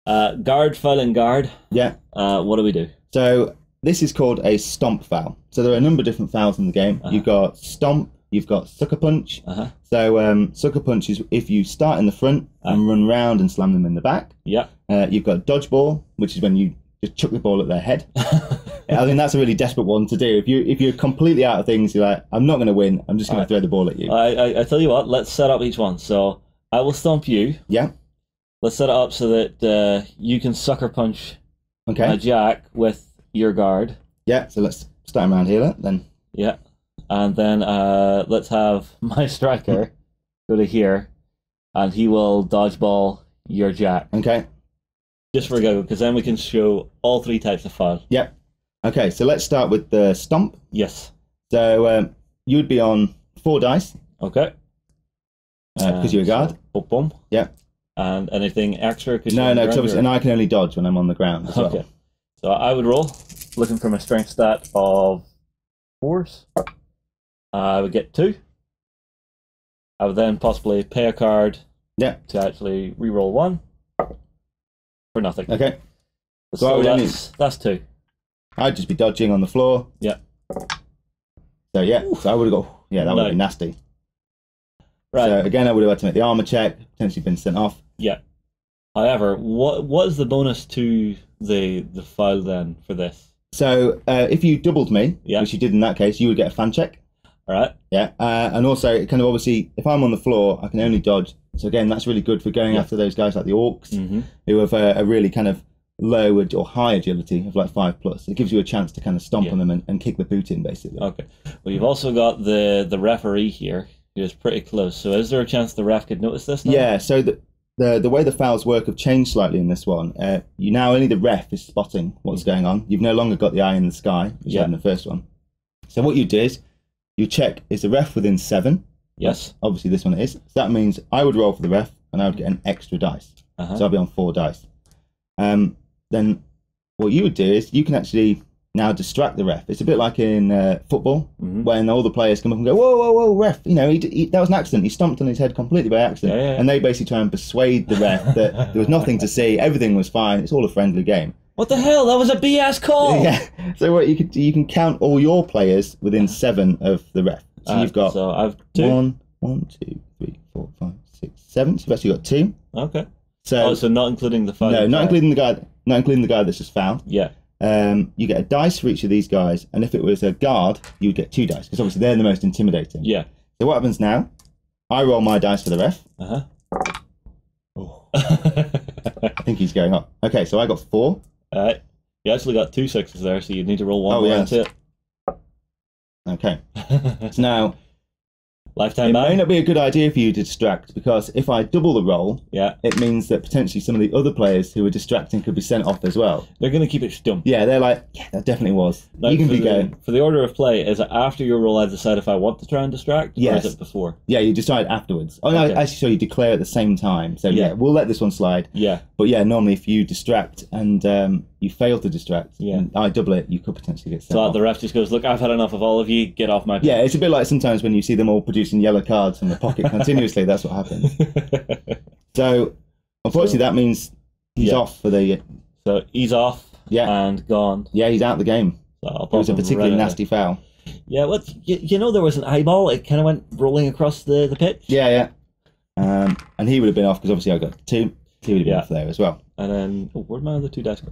Speaker 1: uh, guard, foul, and guard.
Speaker 2: Yeah.
Speaker 1: Uh, what do we do?
Speaker 2: So this is called a stomp foul. So there are a number of different fouls in the game.
Speaker 1: Uh-huh.
Speaker 2: You've got stomp, you've got sucker punch.
Speaker 1: Uh huh.
Speaker 2: So um, sucker punch is if you start in the front and run round and slam them in the back.
Speaker 1: Yeah.
Speaker 2: Uh, you've got dodgeball, which is when you just chuck the ball at their head. I think that's a really desperate one to do. If you if you're completely out of things, you're like, I'm not going to win. I'm just going to throw the ball at you.
Speaker 1: I, I I tell you what. Let's set up each one. So I will stomp you.
Speaker 2: yeah.
Speaker 1: Let's set it up so that uh, you can sucker punch
Speaker 2: Okay.
Speaker 1: a jack with your guard.
Speaker 2: yeah. So let's start around here then.
Speaker 1: Yeah. And then uh, let's have my striker go to here, and he will dodgeball your jack
Speaker 2: Okay.
Speaker 1: just for a go, because then we can show all three types of file.
Speaker 2: Yep. Okay, so let's start with the stomp.
Speaker 1: Yes.
Speaker 2: So um, you would be on four dice
Speaker 1: Okay.
Speaker 2: uh, because you're a guard.
Speaker 1: So, boom, boom.
Speaker 2: Yeah.
Speaker 1: And anything extra?
Speaker 2: No, no, because
Speaker 1: the
Speaker 2: obviously,
Speaker 1: ground,
Speaker 2: and I can only dodge when I'm on the ground as
Speaker 1: or-
Speaker 2: well.
Speaker 1: So I would roll, looking for my strength stat of fours. I would get two. I would then possibly pay a card
Speaker 2: Yeah.
Speaker 1: to actually re-roll one for nothing.
Speaker 2: Okay.
Speaker 1: So,
Speaker 2: So
Speaker 1: that's, that's two.
Speaker 2: I'd just be dodging on the floor.
Speaker 1: Yeah.
Speaker 2: So yeah, so I would have got yeah, that would
Speaker 1: No.
Speaker 2: be nasty.
Speaker 1: Right.
Speaker 2: So again, I would have had to make the armor check, potentially been sent off.
Speaker 1: Yeah. However, what what is the bonus to the the file then for this?
Speaker 2: So uh, if you doubled me,
Speaker 1: Yeah.
Speaker 2: which you did in that case, you would get a fan check.
Speaker 1: All right.
Speaker 2: Yeah, uh, and also it kind of obviously, if I'm on the floor, I can only dodge. So again, that's really good for going
Speaker 1: Yeah.
Speaker 2: after those guys like the orcs
Speaker 1: Mm-hmm.
Speaker 2: who have a, a really kind of low or high agility of like five plus. It gives you a chance to kind of stomp
Speaker 1: Yeah.
Speaker 2: on them and, and kick the boot in, basically.
Speaker 1: Okay. Well, you've also got the the referee here, who is pretty close. So, is there a chance the ref could notice this? Now?
Speaker 2: Yeah, so the, the the way the fouls work have changed slightly in this one. Uh, you now only the ref is spotting what's going on. You've no longer got the eye in the sky, which you had in the first one. So what you do is you check is the ref within seven.
Speaker 1: Yes.
Speaker 2: Obviously, this one is. So that means I would roll for the ref, and I would get an extra dice.
Speaker 1: Uh-huh.
Speaker 2: So I'll be on four dice. Um, then what you would do is you can actually now distract the ref. It's a bit like in uh, football
Speaker 1: Mhm.
Speaker 2: when all the players come up and go, "Whoa, whoa, whoa, ref!" You know, he, he, that was an accident. He stomped on his head completely by accident,
Speaker 1: Yeah, yeah, yeah.
Speaker 2: and they basically try and persuade the ref that there was nothing to see, everything was fine. It's all a friendly game.
Speaker 1: What the hell? That was a BS call.
Speaker 2: Yeah. So what you could you can count all your players within seven of the ref. So
Speaker 1: Uh,
Speaker 2: you've got
Speaker 1: So I've two.
Speaker 2: one, one, two, three, four, five, six, seven. So you've actually got two.
Speaker 1: Okay.
Speaker 2: So,
Speaker 1: oh, so not including the five.
Speaker 2: no, not including the guy, not including the guy that's just fouled.
Speaker 1: Yeah.
Speaker 2: Um, you get a dice for each of these guys, and if it was a guard, you would get two dice because obviously they're the most intimidating.
Speaker 1: Yeah.
Speaker 2: So what happens now? I roll my dice for the ref.
Speaker 1: Uh huh. Oh.
Speaker 2: I think he's going up. Okay, so I got four.
Speaker 1: Alright. You actually got two sixes there, so you need to roll one
Speaker 2: Oh,
Speaker 1: more
Speaker 2: yes. Okay, so now
Speaker 1: Lifetime
Speaker 2: it may
Speaker 1: ban.
Speaker 2: not be a good idea for you to distract because if I double the roll,
Speaker 1: Yeah.
Speaker 2: it means that potentially some of the other players who are distracting could be sent off as well.
Speaker 1: They're going to keep it stum.
Speaker 2: Yeah, they're like, yeah, that definitely was.
Speaker 1: Now,
Speaker 2: you can
Speaker 1: for,
Speaker 2: be
Speaker 1: the,
Speaker 2: going.
Speaker 1: for the order of play, is it after your roll I decide if I want to try and distract?
Speaker 2: Yes.
Speaker 1: Or is it before?
Speaker 2: Yeah, you decide afterwards. Oh no,
Speaker 1: Okay.
Speaker 2: actually, so you declare at the same time. So yeah.
Speaker 1: Yeah.
Speaker 2: we'll let this one slide.
Speaker 1: Yeah.
Speaker 2: But yeah, normally if you distract and um, you fail to distract,
Speaker 1: Yeah.
Speaker 2: I double it, you could potentially get sent
Speaker 1: So
Speaker 2: off.
Speaker 1: the ref just goes, Look, I've had enough of all of you. Get off my
Speaker 2: Yeah, it's a bit like sometimes when you see them all producing yellow cards from the pocket continuously. That's what happens. So unfortunately, that means he's
Speaker 1: Yeah.
Speaker 2: off for the.
Speaker 1: so he's off
Speaker 2: Yeah,
Speaker 1: and gone.
Speaker 2: yeah, he's out of the game.
Speaker 1: So
Speaker 2: It was a particularly
Speaker 1: right
Speaker 2: nasty foul.
Speaker 1: Yeah, what you, you know there was an eyeball. It kind of went rolling across the, the pitch.
Speaker 2: Yeah, yeah. Um, and he would have been off because obviously I got two. He would have been
Speaker 1: Yeah.
Speaker 2: off there as well.
Speaker 1: And then oh, where'd my other two dice go?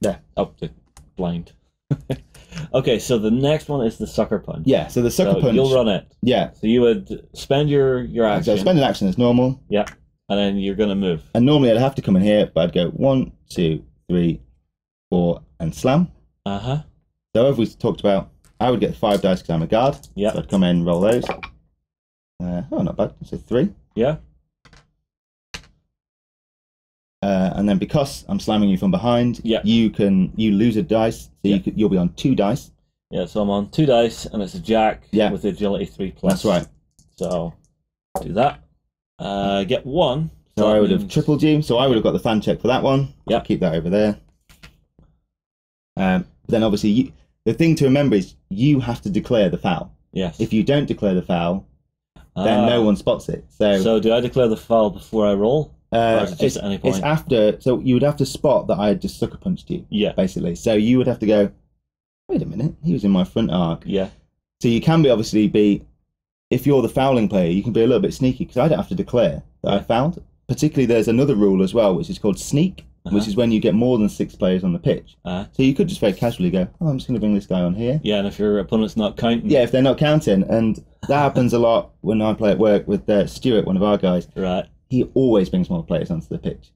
Speaker 2: There.
Speaker 1: Oh, the blind. okay, so the next one is the sucker punch.
Speaker 2: Yeah. So the sucker
Speaker 1: so
Speaker 2: punch.
Speaker 1: you'll run it.
Speaker 2: Yeah.
Speaker 1: So you would spend your your action.
Speaker 2: So spend an action as normal,
Speaker 1: yeah, and then you're gonna move.
Speaker 2: and normally I'd have to come in here, but I'd go one, two, three, four, and slam.
Speaker 1: Uh huh.
Speaker 2: So as we talked about, I would get five dice because I'm a guard.
Speaker 1: Yeah.
Speaker 2: So I'd come in, roll those. Uh, oh, not bad. So three.
Speaker 1: Yeah.
Speaker 2: Uh, and then because I'm slamming you from behind,
Speaker 1: Yeah.
Speaker 2: you can you lose a dice, so
Speaker 1: Yeah.
Speaker 2: you could, you'll be on two dice.
Speaker 1: Yeah. So I'm on two dice, and it's a jack.
Speaker 2: Yeah.
Speaker 1: With agility three plus.
Speaker 2: That's right.
Speaker 1: So do that. Uh, get one.
Speaker 2: So
Speaker 1: that
Speaker 2: I would have tripled you. So I would have got the fan check for that one.
Speaker 1: Yeah.
Speaker 2: Keep that over there. Um, then obviously, you, the thing to remember is you have to declare the foul.
Speaker 1: Yes.
Speaker 2: If you don't declare the foul, then
Speaker 1: Ah.
Speaker 2: no one spots it. So,
Speaker 1: So do I declare the foul before I roll?
Speaker 2: Uh,
Speaker 1: or is it just
Speaker 2: it's, it's after. So you would have to spot that I had just sucker punched you,
Speaker 1: Yeah.
Speaker 2: basically. So you would have to go. Wait a minute, he was in my front arc.
Speaker 1: Yeah.
Speaker 2: So you can be obviously be, if you're the fouling player, you can be a little bit sneaky because I don't have to declare that I
Speaker 1: Yeah.
Speaker 2: fouled. Particularly, there's another rule as well, which is called sneak, which
Speaker 1: Uh-huh.
Speaker 2: is when you get more than six players on the pitch.
Speaker 1: Uh,
Speaker 2: So you could just very casually go, "Oh, I'm just going to bring this guy on here."
Speaker 1: yeah, and if your opponent's not counting,
Speaker 2: Yeah, if they're not counting, and that happens a lot when I play at work with uh, Stuart, one of our guys.
Speaker 1: right.
Speaker 2: He always brings more players onto the pitch.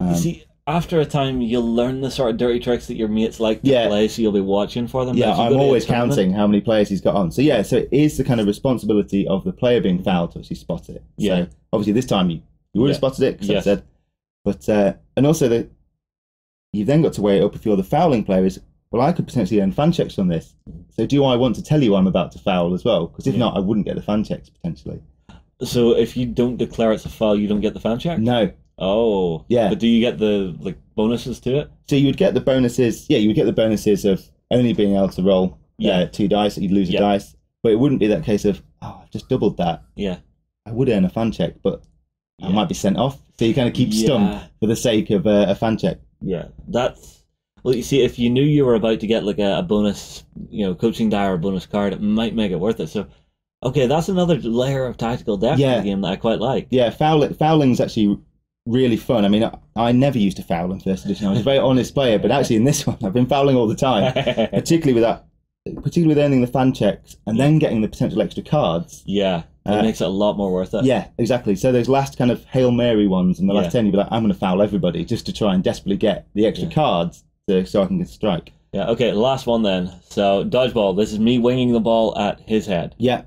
Speaker 2: Um,
Speaker 1: you see, after a time you'll learn the sort of dirty tricks that your mates like to
Speaker 2: Yeah.
Speaker 1: play, so you'll be watching for them.
Speaker 2: Yeah, I'm
Speaker 1: go to a
Speaker 2: always counting how many players he's got on. So yeah, so it is the kind of responsibility of the player being fouled to actually spot it.
Speaker 1: Yeah.
Speaker 2: So obviously this time you, you would have
Speaker 1: Yeah.
Speaker 2: spotted it, because
Speaker 1: Yes.
Speaker 2: I said. But uh, and also the you've then got to weigh it up if you're the fouling player is well I could potentially earn fan checks from this. So do I want to tell you I'm about to foul as well? Because if
Speaker 1: Yeah.
Speaker 2: not, I wouldn't get the fan checks potentially.
Speaker 1: So if you don't declare it's a foul, you don't get the fan check.
Speaker 2: No.
Speaker 1: Oh,
Speaker 2: Yeah.
Speaker 1: But do you get the like bonuses to it?
Speaker 2: So you would get the bonuses. Yeah, you would get the bonuses of only being able to roll
Speaker 1: Yeah.
Speaker 2: uh, two dice. You'd lose a dice, but it wouldn't be that case of oh I've just doubled that.
Speaker 1: Yeah.
Speaker 2: I would earn a fan check, but I might be sent off. So you kind of keep stum
Speaker 1: Yeah.
Speaker 2: for the sake of uh, a fan check.
Speaker 1: Yeah, that's well. You see, if you knew you were about to get like a, a bonus, you know, coaching die or a bonus card, it might make it worth it. So, okay, that's another layer of tactical depth in the game that I quite like.
Speaker 2: Yeah, foul, fouling's actually really fun. I mean, I, I never used to foul in first edition. I was a very honest player, but actually in this one, I've been fouling all the time, particularly with that, particularly with earning the fan checks and then getting the potential extra cards.
Speaker 1: yeah, it
Speaker 2: Uh,
Speaker 1: makes it a lot more worth it.
Speaker 2: Yeah, exactly. So those last kind of hail mary ones in the last
Speaker 1: Yeah.
Speaker 2: ten, you'd be like, I'm going to foul everybody just to try and desperately get the extra
Speaker 1: Yeah.
Speaker 2: cards to, so I can get a strike.
Speaker 1: Yeah. Okay, last one then. So dodgeball. This is me winging the ball at his head.
Speaker 2: Yeah.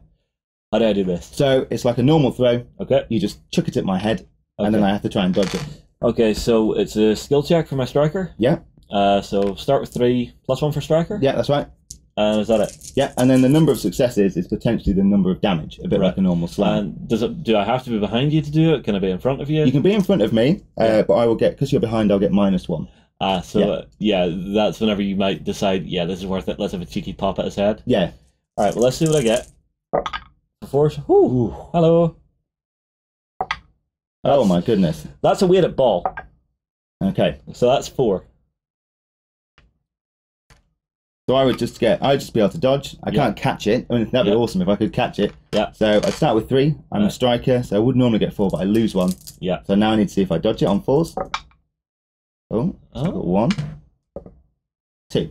Speaker 1: How do I do this?
Speaker 2: So it's like a normal throw.
Speaker 1: Okay.
Speaker 2: You just chuck it at my head, and then I have to try and dodge it.
Speaker 1: Okay. So it's a skill check for my striker.
Speaker 2: Yeah.
Speaker 1: Uh, so start with three plus one for striker.
Speaker 2: Yeah, that's right.
Speaker 1: And is that it?
Speaker 2: Yeah, and then the number of successes is potentially the number of damage, a bit
Speaker 1: Right.
Speaker 2: like a normal slam.
Speaker 1: And does it? Do I have to be behind you to do it? Can I be in front of you?
Speaker 2: you can be in front of me, uh, but I will get because you're behind. I'll get minus one.
Speaker 1: Ah, so
Speaker 2: Yeah.
Speaker 1: uh, yeah, that's whenever you might decide, yeah, this is worth it. Let's have a cheeky pop at his head.
Speaker 2: Yeah.
Speaker 1: All right, well, let's see what I get. Force. Ooh, hello.
Speaker 2: Oh my goodness.
Speaker 1: That's a weighted ball.
Speaker 2: Okay.
Speaker 1: So that's four.
Speaker 2: So I would just get. I'd just be able to dodge. I
Speaker 1: Yeah.
Speaker 2: can't catch it. I mean, that'd be
Speaker 1: Yeah.
Speaker 2: awesome if I could catch it.
Speaker 1: Yeah.
Speaker 2: So I'd start with three. I'm a striker, so I would normally get four, but I lose one.
Speaker 1: Yeah.
Speaker 2: So now I need to see if I dodge it on fours. Oh, so
Speaker 1: Oh.
Speaker 2: got one, two.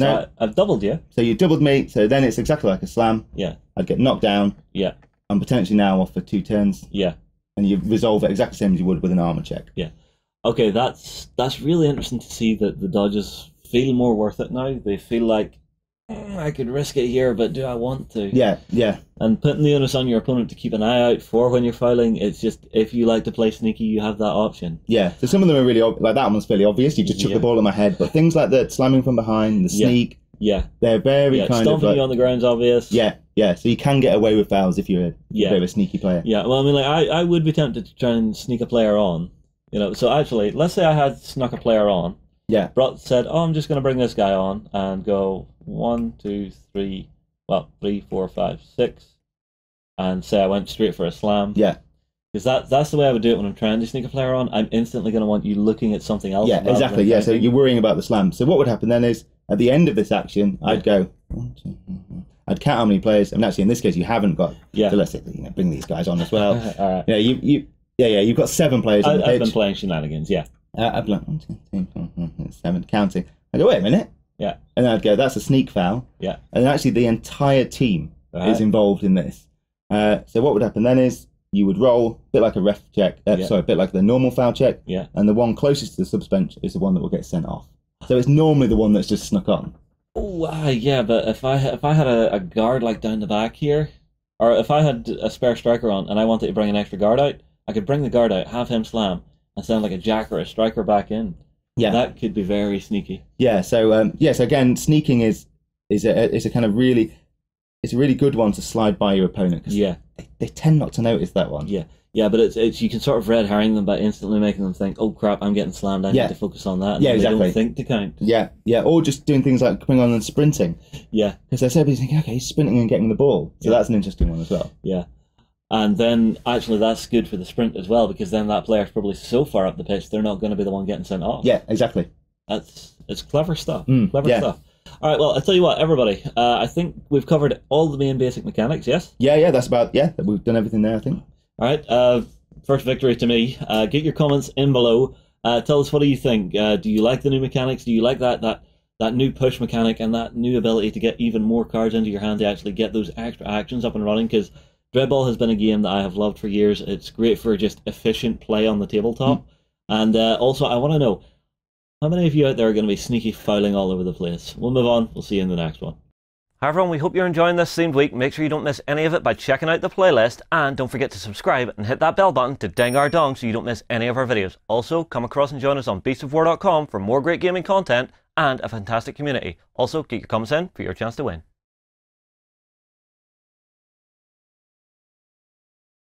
Speaker 1: So
Speaker 2: No.
Speaker 1: I, I've doubled you.
Speaker 2: So you doubled me. So then it's exactly like a slam.
Speaker 1: Yeah.
Speaker 2: I'd get knocked down.
Speaker 1: Yeah.
Speaker 2: I'm potentially now off for two turns,
Speaker 1: Yeah.
Speaker 2: and you resolve it exactly the same as you would with an armor check. Yeah.
Speaker 1: Okay, that's that's really interesting to see that the dodges feel more worth it now. They feel like "Mm, I could risk it here, but do I want to?
Speaker 2: Yeah, yeah,
Speaker 1: And putting the onus on your opponent to keep an eye out for when you're filing, it's just if you like to play sneaky, you have that option.
Speaker 2: yeah. So some of them are really ob- like that one's fairly obvious. You just chuck
Speaker 1: Yeah.
Speaker 2: the ball at my head, but things like the slamming from behind, the sneak,
Speaker 1: Yeah,
Speaker 2: they're very
Speaker 1: yeah.
Speaker 2: kind of
Speaker 1: Stomping
Speaker 2: like,
Speaker 1: you on the ground's obvious.
Speaker 2: yeah, yeah. So you can get away with fouls if you're a,
Speaker 1: Yeah.
Speaker 2: bit of a sneaky player.
Speaker 1: Yeah, well, I mean, like, I, I would be tempted to try and sneak a player on. You know, so actually, let's say I had snuck a player on.
Speaker 2: Yeah.
Speaker 1: Brought said, "Oh, I'm just going to bring this guy on and go one, two, three, well, three, four, five, six, and say I went straight for a slam."
Speaker 2: Yeah.
Speaker 1: Because that that's the way I would do it when I'm trying to sneak a player on. I'm instantly going to want you looking at something else.
Speaker 2: Yeah, exactly. Yeah, so you're worrying about the slam. So what would happen then is at the end of this action, I'd go. one, two, three, four. I'd count how many players, and actually in this case you haven't got.
Speaker 1: yeah.
Speaker 2: So let's say, you know, bring these guys on as well.
Speaker 1: All right.
Speaker 2: yeah, you, you, yeah, yeah. You've got seven players
Speaker 1: I,
Speaker 2: on the
Speaker 1: I've
Speaker 2: pitch.
Speaker 1: been playing shenanigans. Yeah.
Speaker 2: Uh, I'd be like, one, two, three, four, five, six, seven, counting. I go, wait a minute.
Speaker 1: Yeah.
Speaker 2: And then I'd go, that's a sneak foul.
Speaker 1: Yeah.
Speaker 2: And actually the entire team
Speaker 1: All
Speaker 2: is involved in this. Uh, so what would happen then is you would roll, a bit like a ref check, uh,
Speaker 1: Yeah.
Speaker 2: sorry, a bit like the normal foul check,
Speaker 1: Yeah.
Speaker 2: and the one closest to the suspension is the one that will get sent off. So it's normally the one that's just snuck on.
Speaker 1: Oh, ah, yeah, but if I if I had a, a guard like down the back here, or if I had a spare striker on and I wanted to bring an extra guard out, I could bring the guard out, have him slam, send like a jack or a striker back in.
Speaker 2: Yeah.
Speaker 1: that could be very sneaky.
Speaker 2: Yeah. So um, yes, again, sneaking is is a is a kind of really it's a really good one to slide by your opponent
Speaker 1: Yeah,
Speaker 2: they, they tend not to notice that one.
Speaker 1: yeah, yeah. But it's it's you can sort of red herring them by instantly making them think, oh crap, I'm getting slammed. I
Speaker 2: Yeah.
Speaker 1: need to focus on that. And
Speaker 2: Yeah,
Speaker 1: then They
Speaker 2: exactly.
Speaker 1: don't think to count.
Speaker 2: Yeah, yeah, or just doing things like coming on and sprinting
Speaker 1: Yeah,
Speaker 2: because they're simply thinking, okay, he's sprinting and getting the ball. So
Speaker 1: Yeah.
Speaker 2: that's an interesting one as well.
Speaker 1: yeah. And then actually that's good for the sprint as well because then that player's probably so far up the pitch they're not going to be the one getting sent off.
Speaker 2: Yeah, exactly.
Speaker 1: That's it's clever stuff.
Speaker 2: Mm,
Speaker 1: clever
Speaker 2: yeah.
Speaker 1: stuff. All right, well, I tell you what, everybody. Uh, I think we've covered all the main basic mechanics. Yes.
Speaker 2: Yeah, yeah, that's about yeah. We've done everything there, I think.
Speaker 1: All right. Uh, first victory to me. Uh, get your comments in below. Uh, tell us what do you think. Uh, do you like the new mechanics? Do you like that that that new push mechanic and that new ability to get even more cards into your hand to actually get those extra actions up and running? Because Dreadball has been a game that I have loved for years. It's great for just efficient play on the tabletop.
Speaker 3: And uh, also, I want to know how many of you out there are going to be sneaky fouling all over the place. We'll move on. We'll see you in the next one.
Speaker 1: Hi everyone, we hope you're enjoying this themed week. Make sure you don't miss any of it by checking out the playlist and don't forget to subscribe and hit that bell button to ding our dong so you don't miss any of our videos. Also, come across and join us on beastsofwar.com for more great gaming content and a fantastic community. Also, get your comments in for your chance to win.